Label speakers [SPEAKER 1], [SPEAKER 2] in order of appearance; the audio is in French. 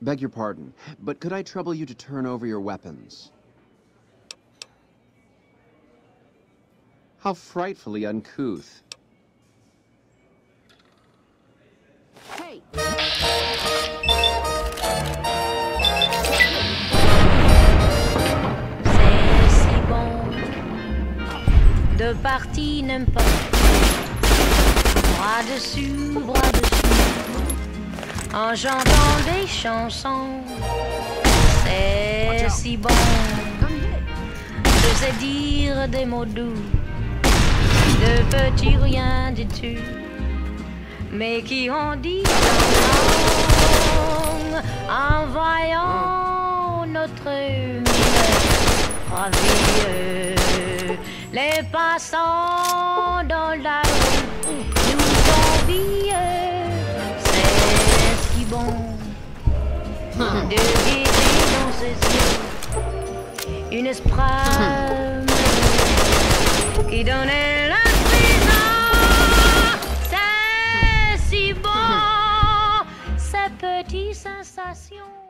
[SPEAKER 1] Beg your pardon, but could I trouble you to turn over your weapons? How frightfully uncouth.
[SPEAKER 2] Hey!
[SPEAKER 3] C'est bon de partie n'importe bras dessus, bras dessus, en chantant des chansons. C'est si bon de se dire des mots doux, de petits rien du tout, mais qui ont dit en voyant notre mineur ravi. Les passants dans la rue bon. De guérir dans ses yeux une esprit qui donnait la prison. C'est si bon, ces petites sensations.